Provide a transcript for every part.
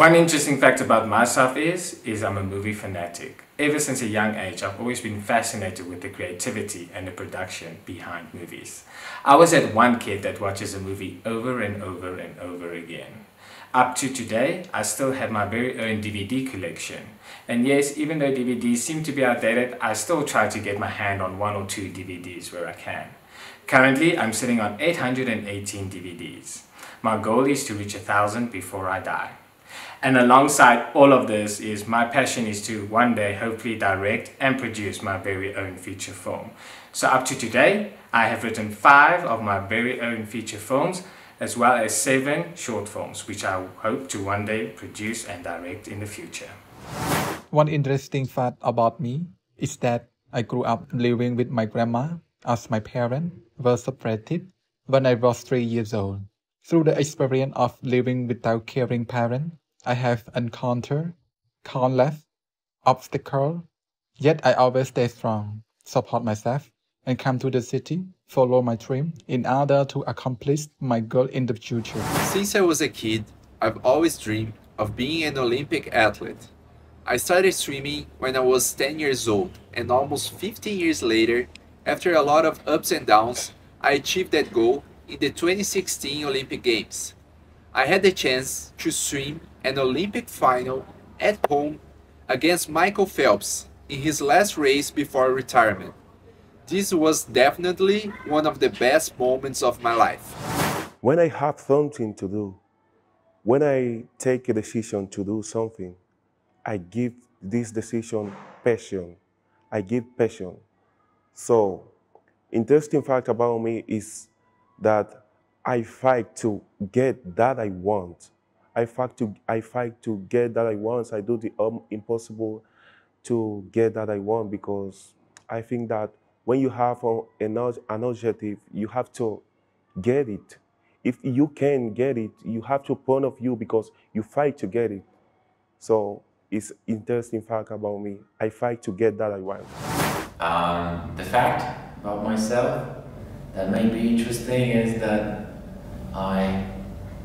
One interesting fact about myself is, is I'm a movie fanatic. Ever since a young age, I've always been fascinated with the creativity and the production behind movies. I was that one kid that watches a movie over and over and over again. Up to today, I still have my very own DVD collection. And yes, even though DVDs seem to be outdated, I still try to get my hand on one or two DVDs where I can. Currently, I'm sitting on 818 DVDs. My goal is to reach a thousand before I die. And alongside all of this is my passion is to one day hopefully direct and produce my very own feature film. So up to today, I have written five of my very own feature films as well as seven short films which I hope to one day produce and direct in the future. One interesting fact about me is that I grew up living with my grandma as my parents were separated when I was three years old. Through the experience of living without caring parents, I have encountered countless obstacles, yet I always stay strong, support myself, and come to the city, follow my dream in order to accomplish my goal in the future. Since I was a kid, I've always dreamed of being an Olympic athlete. I started swimming when I was 10 years old, and almost 15 years later, after a lot of ups and downs, I achieved that goal in the 2016 Olympic Games. I had the chance to swim an Olympic final at home against Michael Phelps in his last race before retirement. This was definitely one of the best moments of my life. When I have something to do, when I take a decision to do something, I give this decision passion. I give passion. So, interesting fact about me is that I fight to get that I want. I fight to I fight to get that I want. I do the um, impossible to get that I want because I think that when you have an, an objective, you have to get it. If you can get it, you have to point of view because you fight to get it. So it's interesting fact about me. I fight to get that I want. Um, the fact about myself that may be interesting is that I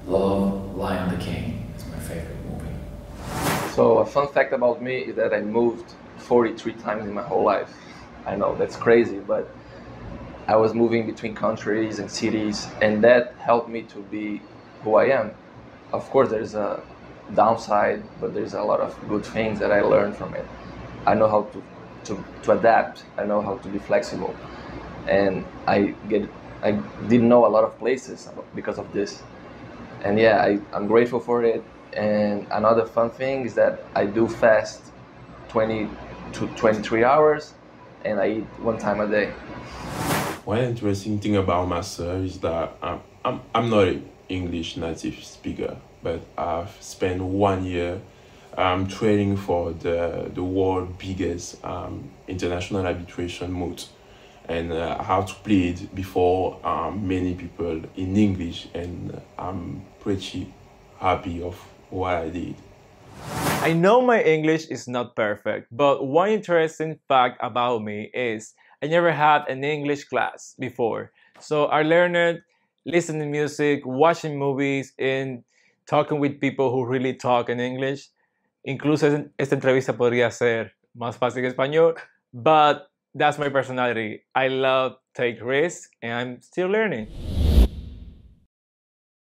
love Lion the King. It's my favorite movie. So a fun fact about me is that I moved 43 times in my whole life. I know that's crazy, but I was moving between countries and cities, and that helped me to be who I am. Of course, there's a downside, but there's a lot of good things that I learned from it. I know how to, to, to adapt. I know how to be flexible, and I get I didn't know a lot of places because of this. And yeah, I, I'm grateful for it. And another fun thing is that I do fast 20 to 23 hours and I eat one time a day. One interesting thing about myself is that I'm, I'm, I'm not an English native speaker, but I've spent one year um, training for the, the world biggest um, international arbitration moot and uh, how to play it before um, many people in English and I'm pretty happy of what I did. I know my English is not perfect, but one interesting fact about me is I never had an English class before. So I learned listening music, watching movies, and talking with people who really talk in English. Incluso esta entrevista podría ser más fácil en español, but that's my personality. I love take risks and I'm still learning.